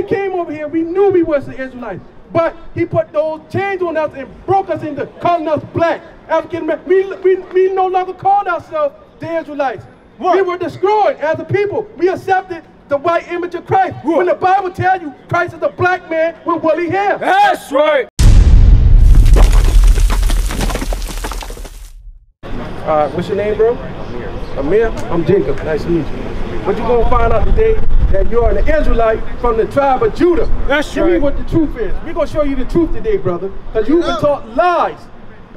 we came over here, we knew we was the Israelites. But he put those chains on us and broke us into calling us black. African American. We, we, we no longer called ourselves the Israelites. Right. We were destroyed as a people. We accepted the white image of Christ. When the Bible tells you Christ is a black man with woolly hair. That's right. Uh, what's your name, bro? Amir. Amir? I'm Jacob. Nice to meet you. You're going to find out today that you're an Israelite from the tribe of Judah. That's Give me what the truth is. We're going to show you the truth today, brother. Because you've been taught lies.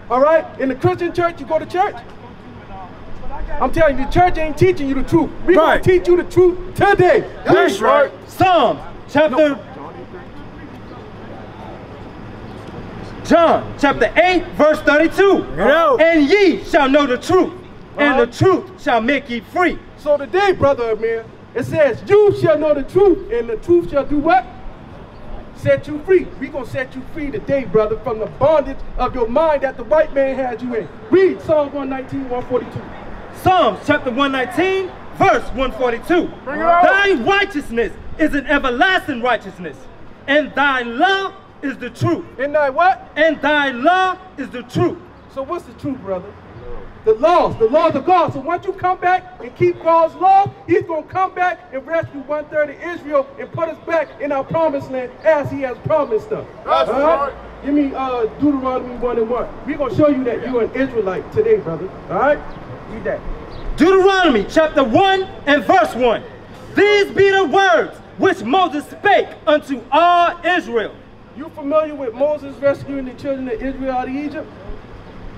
All right? In the Christian church, you go to church. I'm telling you, the church ain't teaching you the truth. We're going to teach you the truth today. That's right. Psalms chapter John chapter 8 verse 32. out. And ye shall know the truth, and Uh-huh. the truth shall make ye free. So today, brother Amir, it says, you shall know the truth, and the truth shall do what? Set you free. we going to set you free today, brother, from the bondage of your mind that the white man had you in. Read Psalms 119, 142. Psalms chapter 119 verse 142. Bring it out. Thy righteousness is an everlasting righteousness, and thy love is the truth. And thy what? And thy love is the truth. So what's the truth, brother? The laws, the laws of God. So once you come back and keep God's law, he's going to come back and rescue one third of Israel and put us back in our promised land as he has promised us. That's All right. Give me uh, Deuteronomy 1 and 1. We're going to show you that you're an Israelite today, brother. All right? Read that. Deuteronomy chapter 1 and verse 1. These be the words which Moses spake unto all Israel. You familiar with Moses rescuing the children of Israel out of Egypt?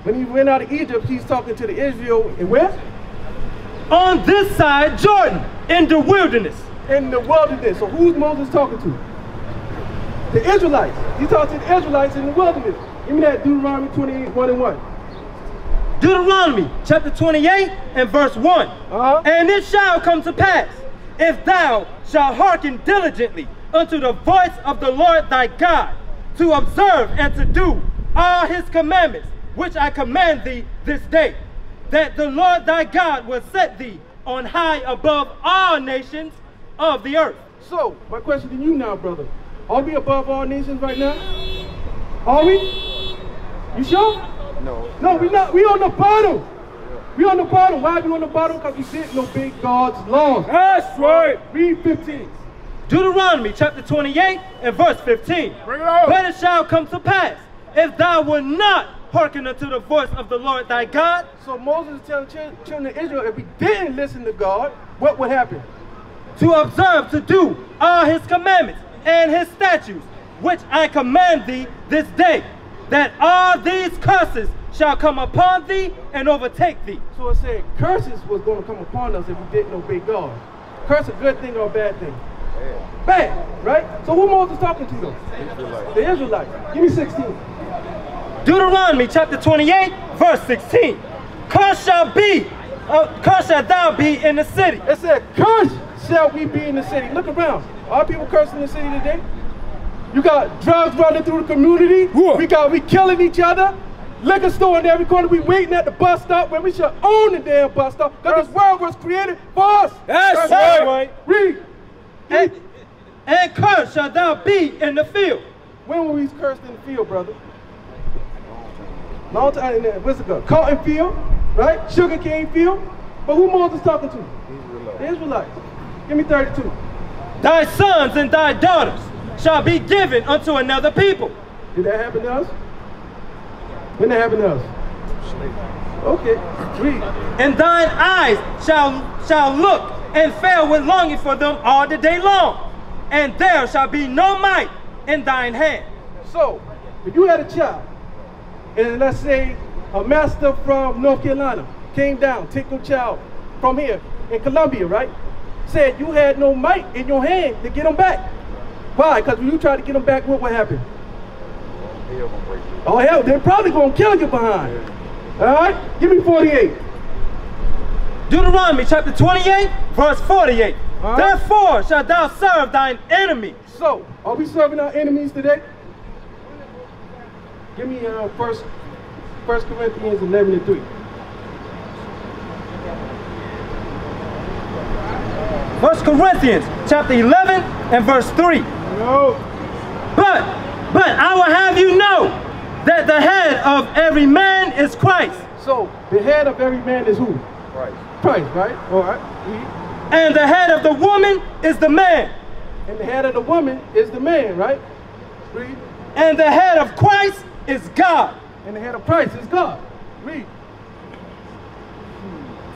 When he went out of Egypt, he's talking to the Israel in where? On this side Jordan, in the wilderness. In the wilderness. So who's Moses talking to? The Israelites. He talked to the Israelites in the wilderness. Give me that Deuteronomy 28, 1 and 1. Deuteronomy chapter 28 and verse 1. Uh-huh. And it shall come to pass, if thou shalt hearken diligently unto the voice of the Lord thy God, to observe and to do all his commandments, which I command thee this day, that the Lord thy God will set thee on high above all nations of the earth. So, my question to you now, brother. Are we above all nations right now? Are we? You sure? No. No, we not. We on the bottom. We on the bottom. Why we on the bottom? Because we didn't obey God's laws. That's right. Read 15. Deuteronomy chapter 28 and verse 15. Bring it out. But it shall come to pass, if thou wilt not hearken unto the voice of the Lord thy God, So Moses is telling chil- children of Israel, if we didn't listen to God, what would happen? to observe to do all his commandments and his statutes, which I command thee this day, that all these curses shall come upon thee and overtake thee. So it said curses was going to come upon us if we didn't obey God. Curse a good thing or a bad thing? Bad, right? So who Moses talking to though? The Israelites. Give me 16. Deuteronomy chapter 28, verse 16. Cursed shall be, uh, cursed shall thou be in the city. It said, curse shall we be in the city. Look around. Are people cursing the city today? You got drugs running through the community. Yeah. We got we killing each other. Liquor store in every corner. We waiting at the bus stop when we should own the damn bus stop. Because this world was created for us. That's right. right. Read. And, and cursed shall thou be in the field. When were we cursed in the field, brother? Long time in there. What's it called? Cotton field, right? Sugar cane field. But who Moses talking to? The Israelites. Give me 32. Thy sons and thy daughters shall be given unto another people. Did that happen to us? When that happened to us? Okay, read. And thine eyes shall shall look and fail with longing for them all the day long. And there shall be no might in thine hand. So, if you had a child, and let's say a master from North Carolina came down, your child from here in Columbia, right? Said you had no might in your hand to get them back. Why? Because when you try to get them back, what would happen? Hell gonna break you. Oh hell, they're probably gonna kill you behind. All right, give me 48. Deuteronomy chapter 28, verse 48. All right. Therefore shalt thou serve thine enemy. So, are we serving our enemies today? Give me uh, first, First Corinthians 11 and 3. First Corinthians chapter 11 and verse 3. No. But, but I will have you know that the head of every man is Christ, So the head of every man is who? Christ. Christ, right? All right. Read. and the head of the woman is the man, And the head of the woman is the man, right? Read. and the head of Christ is God. And the head of Christ is God. Read.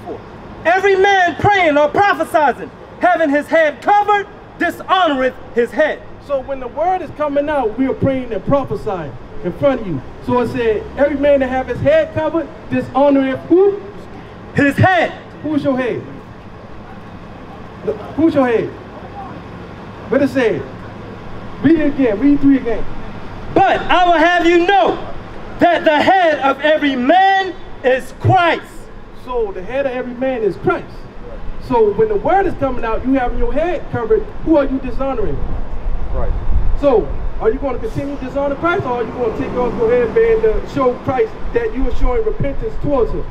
Hmm, every man praying or prophesying, having his head covered, dishonoreth his head. So when the word is coming out, we are praying and prophesying in front of you. So it said, every man that have his head covered, dishonor who? His head. Who's your head? Look, Who's your head? What it said? Read it again. Read three again. But I will have you know that the head of every man is Christ. So the head of every man is Christ. So when the word is coming out, you having your head covered. Who are you dishonoring? Christ. So are you going to continue to dishonor Christ, or are you going to take off your headband to show Christ that you are showing repentance towards Him?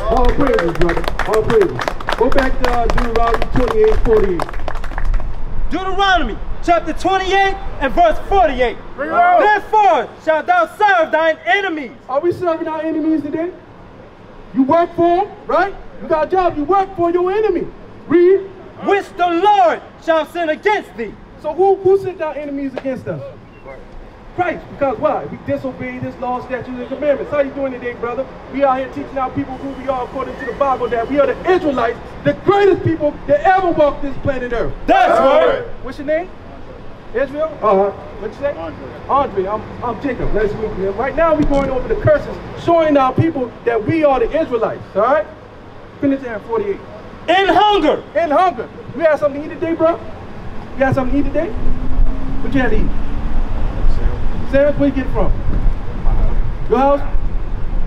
All praises, brother. All praises. Go back to uh, Deuteronomy 28, 48. Deuteronomy chapter 28 and verse 48. Bring it out. Therefore shalt thou serve thine enemies. Are we serving our enemies today? You work for them, right? You got a job. You work for your enemy. Read. which the Lord shall send against thee. So who who sent our enemies against us? Christ. Because why? We disobeyed His law, statutes, and commandments. How you doing today, brother? We out here teaching our people who we are according to the Bible. That we are the Israelites, the greatest people that ever walked this planet Earth. That's right. What's your name? Israel? Uh-huh. What you say? Andre. Andre, I'm, I'm Jacob. Nice to meet you. Right now we're going over the curses, showing our people that we are the Israelites. All right? Finish that 48. In hunger, In hunger. We had something to eat today, bro? You had something to eat today? What you had to eat? Sandwich? Where you get it from? Your house?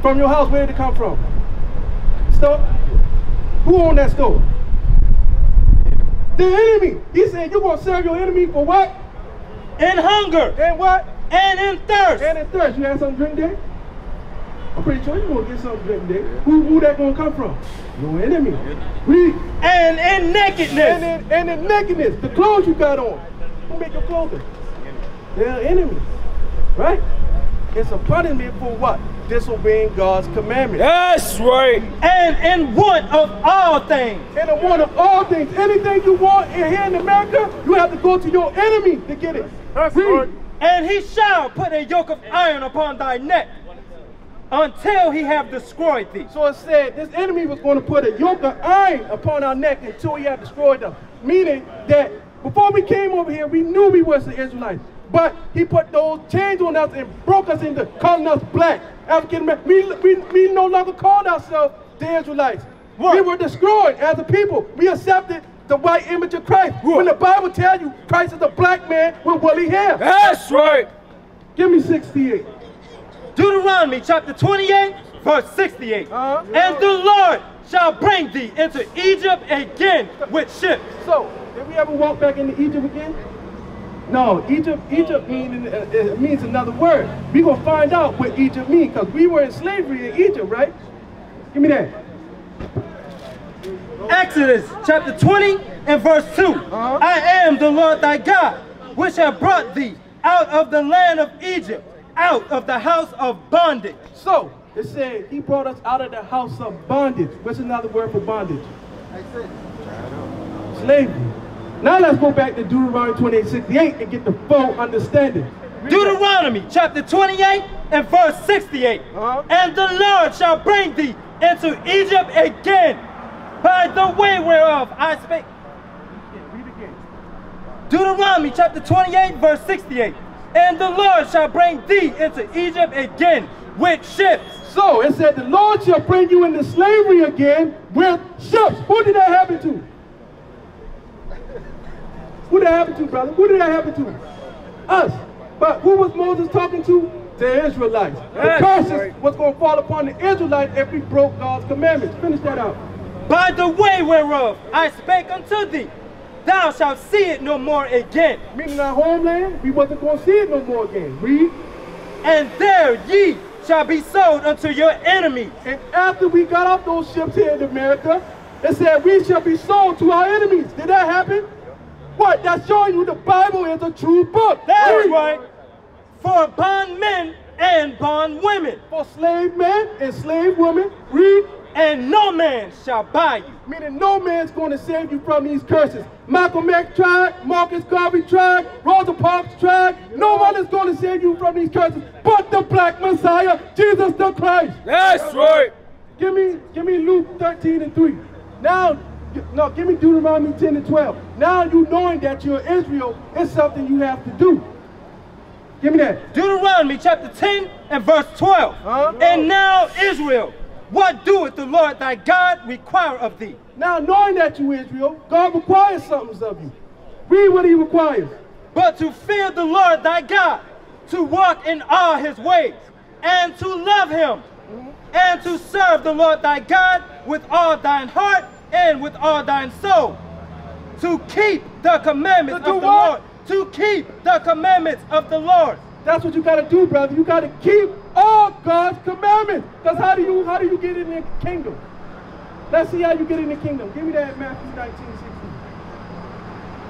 From your house, where did it come from? Store? Who owned that store? The enemy. He said you're gonna serve your enemy for what? In hunger, And what? and in thirst. And in thirst. You had something to drink today? I'm pretty sure you're gonna get something to drink today. Who who that gonna come from? Your enemy. Read. and in nakedness. And in, and in nakedness, the clothes you got on. Who make your clothing? They're enemies. Right? It's a punishment for what? Disobeying God's commandments. That's right. And in want of all things. And the one of all things, anything you want in here in America, you have to go to your enemy to get it. That's. And he shall put a yoke of iron upon thy neck until he have destroyed thee. So it said this enemy was going to put a yoke of iron upon our neck until he had destroyed them. Meaning that before we came over here, we knew we was the Israelites. But he put those chains on us and broke us into calling us black, African American. We, we, we no longer called ourselves the Israelites. What? We were destroyed as a people. We accepted the white image of Christ. When the Bible tells you Christ is a black man with woolly hair. That's right. Give me 68. Deuteronomy chapter 28, verse 68. Uh-huh. And the Lord shall bring thee into Egypt again with ships. So, did we ever walk back into Egypt again? No, Egypt, Egypt mean, uh, it means another word. We're going to find out what Egypt means because we were in slavery in Egypt, right? Give me that. Exodus chapter 20 and verse 2. Uh-huh. I am the Lord thy God, which have brought thee out of the land of Egypt, out of the house of bondage. So, it said he brought us out of the house of bondage. What's another word for bondage? Slavery. Now let's go back to Deuteronomy 28, 68 and get the full understanding. Deuteronomy chapter 28 and verse 68. Uh-huh. And the Lord shall bring thee into Egypt again by the way whereof I spake. Read again. Deuteronomy chapter 28 verse 68. And the Lord shall bring thee into Egypt again with ships. So it said, The Lord shall bring you into slavery again with ships. Who did that happen to? Who did that happen to, brother? Who did that happen to? Us. But who was Moses talking to? The Israelites. The curses was going to fall upon the Israelites if we broke God's commandments. Finish that out. By the way whereof I spake unto thee, thou shalt see it no more again. Meaning our homeland, we wasn't going to see it no more again. Read. And there ye shall be sold unto your enemies. And after we got off those ships here in America, It said we shall be sold to our enemies. Did that happen? What? That's showing you the Bible is a true book. That's Read. right. For bond men and bond women. For slave men and slave women, read. And no man shall buy you. Meaning no man's going to save you from these curses. Malcolm X tried, Marcus Garvey tried, Rosa Parks tried. No one is going to save you from these curses but the black Messiah, Jesus the Christ. That's right. Give me, give me Luke 13 and 3. Now, no, give me Deuteronomy 10 and 12. Now you knowing that you're Israel is something you have to do. Give me that. Deuteronomy chapter 10 and verse 12. Huh? And now, Israel, what doeth the Lord thy God require of thee? Now knowing that you Israel, God requires something of you. Read what he requires. But to fear the Lord thy God, to walk in all his ways, and to love him, and to serve the Lord thy God with all thine heart and with all thine soul, to keep the commandments of the what? Lord, to keep the commandments of the Lord. That's what you got to do, brother. You got to keep all God's commandments. Because how do you how do you get in the kingdom? Let's see how you get in the kingdom. Give me that Matthew 19, 16.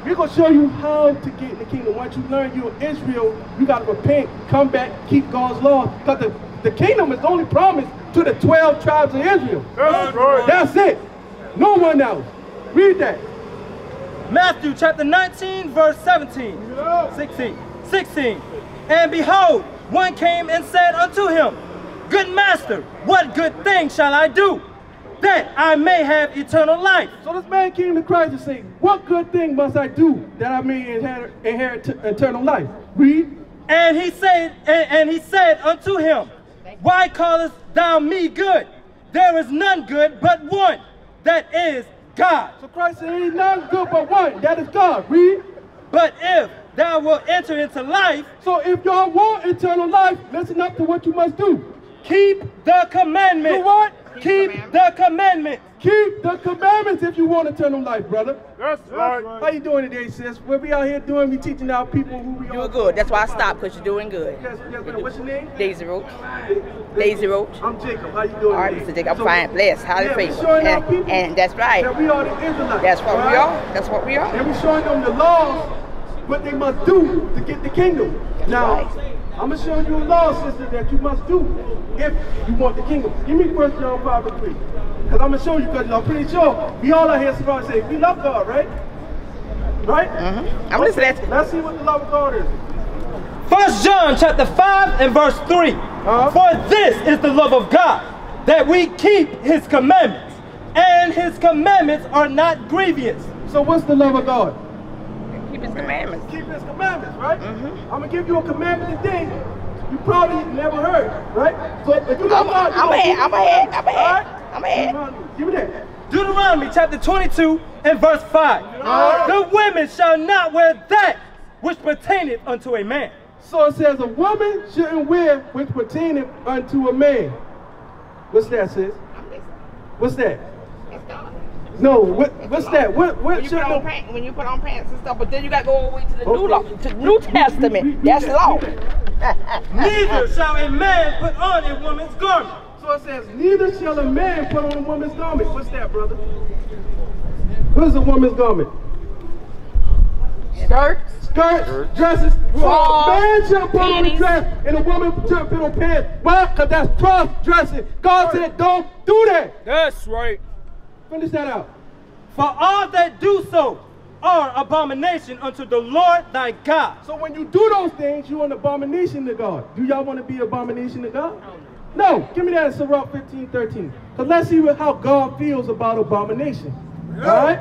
We're going to show you how to get in the kingdom. Once you learn you're Israel, you got to repent, come back, keep God's law. Because the, the kingdom is only promised to the 12 tribes of Israel. That's right. That's it. No one else. Read that. Matthew chapter 19, verse 17. 16. 16. And behold, one came and said unto him, Good master, what good thing shall I do, that I may have eternal life? So this man came to Christ and said, What good thing must I do that I may inherit, inherit eternal life? Read. And he said, and, and he said unto him, Why callest thou me good? There is none good but one, that is God. So Christ said, Ain't none good but one. That is God. Read. But if thou wilt enter into life, So if y'all want eternal life, listen up to what you must do. keep the commandment. Do what? Keep the commandment. Keep the commandments if you want eternal life, brother. That's right. How you doing today, sis? What we out here doing? We teaching our people who we are. Doing good. That's why I stopped, because you're doing good. Yes, yes, ma'am. What's your name? Daisy Roach. Daisy Roach. I'm Jacob. How you doing All right, today? Mr. Dick, I'm So- fine. Blessed. Highly Yeah, we favored. showing our And, people and that's right. that we are the Israelites. That's what all we are. That's what we are. And we're showing them the laws, what they must do to get the kingdom. Now, right. I'm going to show you a law, sister, that you must do if you want the kingdom. Give me First John 5 and 3. Because I'm going to show you, because I'm pretty sure we all out here surrounded say, we love God, right? Right? Mm-hmm. I'm listening. Let's see what the love of God is. First John chapter 5 and verse 3. Uh-huh. For this is the love of God, that we keep his commandments, and his commandments are not grievous. So what's the love of God? Keep his commandments. Keep his commandments, right? I'm going to give you a commandment today you probably never heard, right? So if you love I'm- God, you I'm gonna ahead, I'm his ahead, commandments, I'm ahead, all right? I'm ahead. Give me that. Deuteronomy chapter 22 and verse 5. Uh-huh. The women shall not wear that which pertaineth unto a man. So it says a woman shouldn't wear which pertaineth unto a man. What's that, sis? I'm listening. What's that? It's God. No, what, what's that? What, what When you, put on the, pants, when you put on pants and stuff, but then you got to go all the way to the Okay. New Law, to New Testament. That's law. Neither shall a man put on a woman's garment. So it says, neither shall a man put on a woman's garment. What's that, brother? What is a woman's garment? Skirts. Skirts, dresses. So a man shall put on a dress and a woman shall put on pants. Why? Because that's cross dressing. God said, don't do that. That's right. Finish that out. For all that do so are abomination unto the Lord thy God. So when you do those things, you're an abomination to God. Do y'all want to be abomination to God? No. Give me that in Sirach 15, 13. Because let's see what, how God feels about abomination. All right?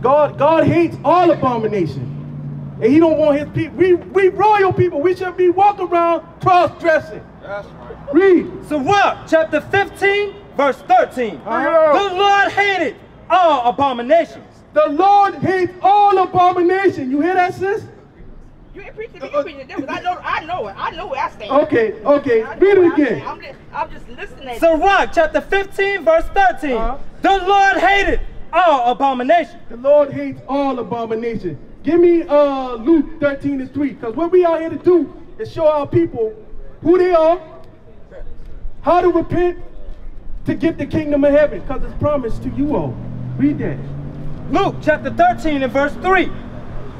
God, God hates all abomination. And he don't want his people. We, we royal people, we should be walking around cross-dressing. That's right. Read. Sirach chapter 15, verse 13. Uh-huh. The Lord hated all abominations. The Lord hates all abomination. You hear that, sis? You ain't preaching to me, you preaching to I know, I know it. I know where I stand. Okay, okay. I know Read it I again. I'm just, I'm just listening. at you. Sirach chapter 15, verse 13. Uh-huh. The Lord hated all abominations. The Lord hates all abomination. Give me uh, Luke 13 and 3. Because what we are here to do is show our people who they are, how to repent, to get the kingdom of heaven? Because it's promised to you all. Read that. Luke chapter 13 and verse 3.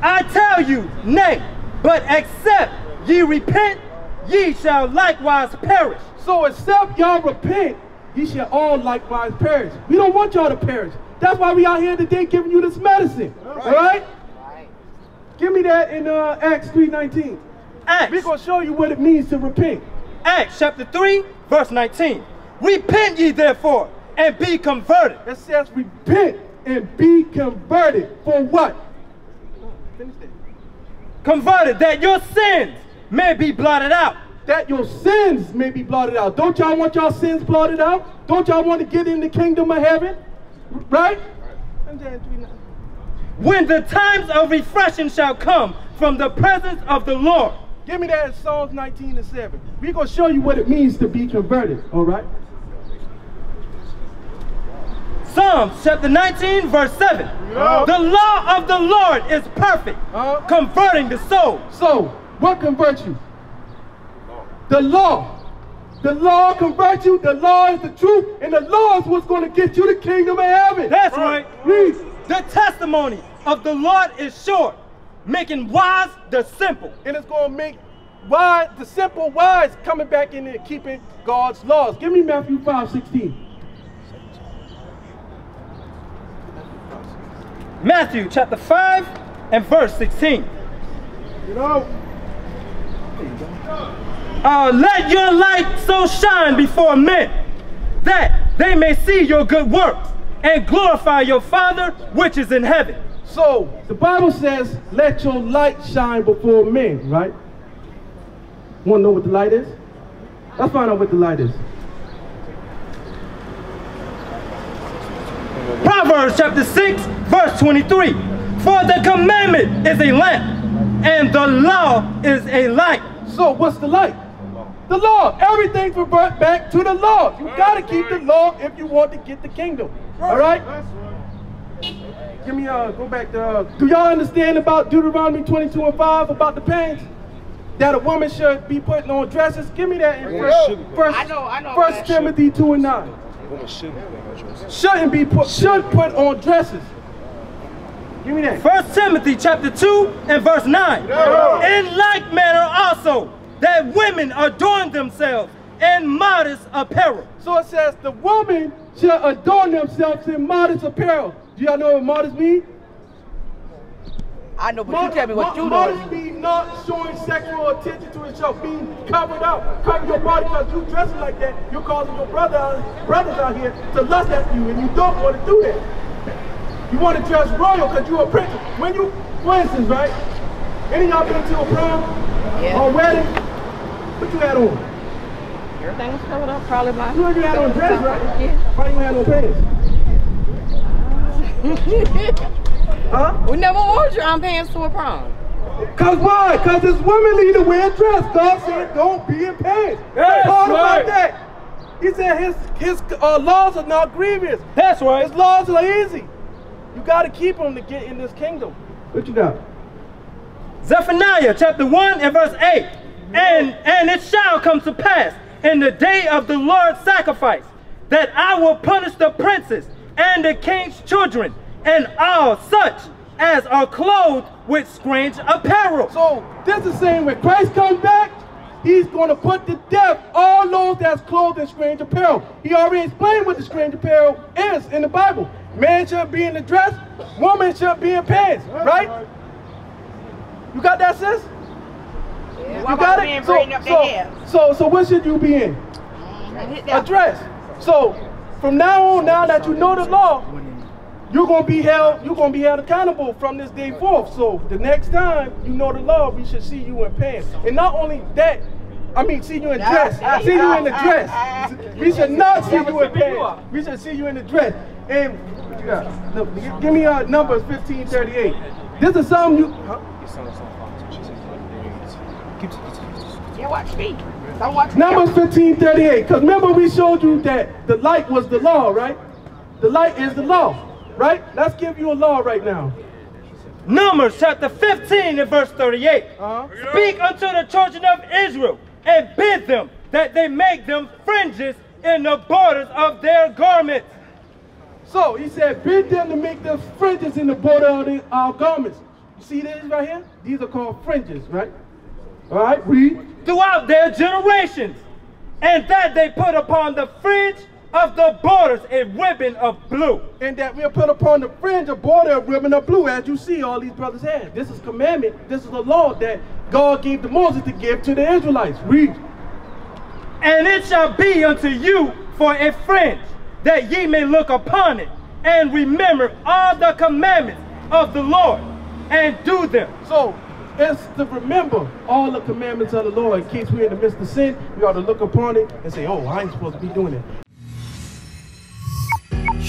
I tell you, nay, but except ye repent, ye shall likewise perish. So except y'all repent, ye shall all likewise perish. We don't want y'all to perish. That's why we out here today giving you this medicine. All right? Give me that in uh, Acts 3.19. Acts, We're going to show you what it means to repent. Acts chapter 3, verse 19. Repent ye therefore, and be converted. It says repent and be converted. For what? Finish that. Converted, that your sins may be blotted out. That your sins may be blotted out. Don't y'all want y'all sins blotted out? Don't y'all want to get in the kingdom of heaven? Right? And then 3:19. When the times of refreshing shall come from the presence of the Lord. Give me that in Psalms 19 and 7. We're going to show you what it means to be converted, all right? Psalms chapter 19, verse 7. Yeah. The law of the Lord is perfect, Uh-huh. converting the soul. So, what converts you? The law. The law converts you. The law is the truth. And the law is what's going to get you the kingdom of heaven. That's right. Read. The testimony of the Lord is sure, making wise the simple. And it's going to make wise, the simple wise coming back in and keeping God's laws. Give me Matthew 5 16. Matthew chapter 5 and verse 16. You know, Uh, let your light so shine before men that they may see your good works and glorify your Father which is in heaven. so the Bible says, let your light shine before men, right? Want to know what the light is? Let's find out what the light is. Proverbs chapter 6, verse 23. For the commandment is a lamp, and the law is a light. So what's the light? The law. Everything's revert back to the law. You got to keep the law if you want to get the kingdom. All right? Give me uh go back to uh, do y'all understand about Deuteronomy 22 and 5 about the pants? That a woman should be putting on dresses. Give me that in first, shouldn't first, I know, I know First. Timothy 2 and 9. Shouldn't be. Shouldn't be put should put on dresses. Give me that. First Timothy chapter 2 and verse 9. In like manner also, that women adorn themselves in modest apparel. So it says the woman shall adorn themselves in modest apparel. Do y'all know what modest means? I know, but you tell me what you Modest know. means not showing sexual attention to yourself, being covered up, cover your body because you dressing like that, you're causing your brother, brothers out here to lust after you, and you don't want to do that. You want to dress royal because you're a princess. When you, for instance, right? Any of y'all been to a prom Yeah. or wedding? What you had on? Everything was covered up, probably my. You ain't had on dress, right? Yeah. Why you had no pants? Huh? we never wore your pants to a prom. Cause why? Cause it's womanly to wear a dress. God said, don't be in pants. That's Hard right. about that. He said his his uh, laws are not grievous. That's right. His laws are easy. You got to keep them to get in this kingdom. What you got? Zephaniah chapter 1 and verse 8. And and it shall come to pass in the day of the Lord's sacrifice that I will punish the princes and the king's children and all such as are clothed with strange apparel. So this is saying when Christ comes back, he's going to put to death all those that's clothed in strange apparel. He already explained what the strange apparel is in the Bible. Man should be in the dress, woman should be in pants, right? You got that, sis? Yeah. You got about it? being So, braiding up their so, so, so what should you be in? A dress. So from now on, now that you know the law, you're gonna be held, you're gonna be held accountable from this day forth. So the next time you know the law, we should see you in pants. And not only that, I mean see you in dress. See you in the dress. We should not see you in pants. We should see you in the dress. And what? Look, give me uh numbers 1538. This is something you huh? Yeah, watch me. Don't watch. Numbers 1538. Because remember we showed you that the light was the law, right? The light is the law, right? Let's give you a law right now. Numbers chapter 15 and verse 38. Uh-huh. Speak unto the children of Israel and bid them that they make them fringes in the borders of their garments. So he said, bid them to make the fringes in the border of the, our garments. You see this right here? These are called fringes, right? All right, read. throughout their generations, and that they put upon the fringe of the borders a ribbon of blue. And that we'll put upon the fringe a border a ribbon of blue, as you see all these brothers have. This is commandment. This is the law that God gave to Moses to give to the Israelites. Read. And it shall be unto you for a fringe, that ye may look upon it, and remember all the commandments of the Lord, and do them. So it's to remember all the commandments of the Lord. In case we're in the midst of sin, we ought to look upon it and say, oh, I ain't supposed to be doing it.